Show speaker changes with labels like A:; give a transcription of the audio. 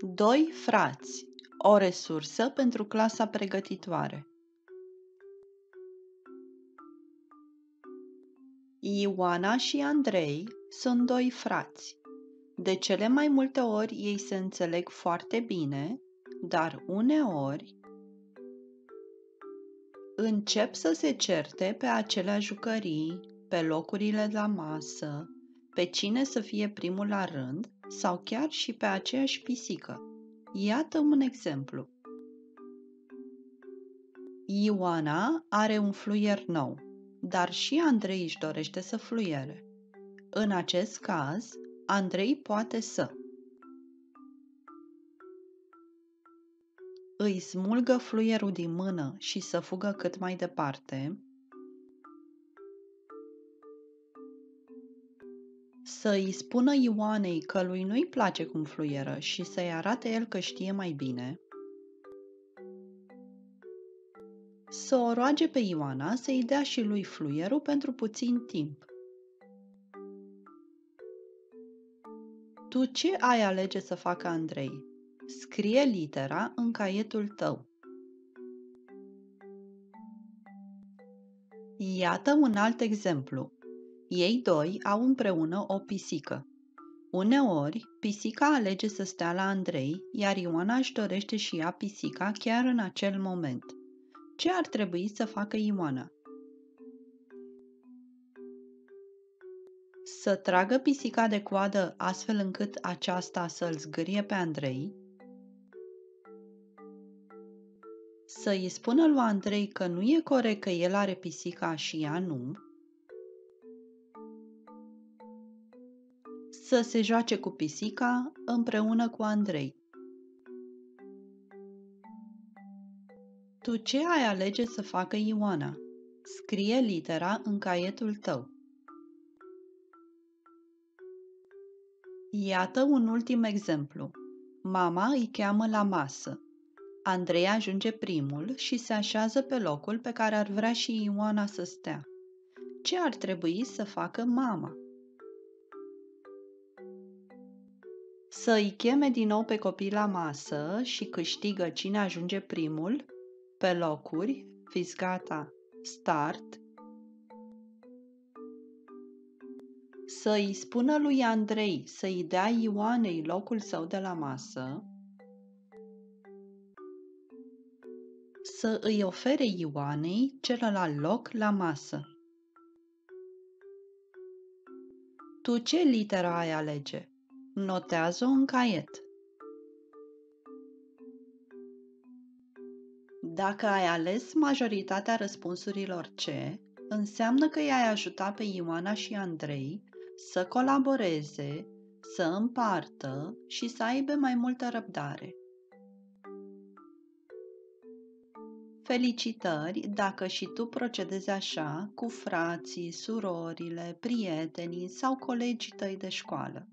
A: Doi frați, o resursă pentru clasa pregătitoare. Ioana și Andrei sunt doi frați. De cele mai multe ori ei se înțeleg foarte bine, dar uneori încep să se certe pe acelea jucării, pe locurile la masă, pe cine să fie primul la rând sau chiar și pe aceeași pisică. Iată un exemplu. Ioana are un fluier nou, dar și Andrei își dorește să fluiere. În acest caz, Andrei poate să îi smulgă fluierul din mână și să fugă cât mai departe, să îi spună Ioanei că lui nu-i place cum fluieră și să-i arate el că știe mai bine, să o roage pe Ioana să-i dea și lui fluierul pentru puțin timp. Tu ce ai alege să facă Andrei? Scrie litera în caietul tău. Iată un alt exemplu. Ei doi au împreună o pisică. Uneori, pisica alege să stea la Andrei, iar Ioana își dorește și ea pisica chiar în acel moment. Ce ar trebui să facă Ioana? Să tragă pisica de coadă astfel încât aceasta să-l zgârie pe Andrei, să îi spună lui Andrei că nu e corect că el are pisica și ea nu, să se joace cu pisica împreună cu Andrei. Tu ce ai alege să facă Ioana? Scrie litera în caietul tău. Iată un ultim exemplu. Mama îi cheamă la masă. Andrei ajunge primul și se așează pe locul pe care ar vrea și Ioana să stea. Ce ar trebui să facă mama? Să îi cheme din nou pe copii la masă și câștigă cine ajunge primul, pe locuri, fiți gata, start. Să îi spună lui Andrei să îi dea Ioanei locul său de la masă, să îi ofere Ioanei celălalt loc la masă. Tu ce literă ai alege? Notează-o în caiet. Dacă ai ales majoritatea răspunsurilor C, înseamnă că i-ai ajutat pe Ioana și Andrei să colaboreze, să împartă și să aibă mai multă răbdare. Felicitări dacă și tu procedezi așa cu frații, surorile, prietenii sau colegii tăi de școală.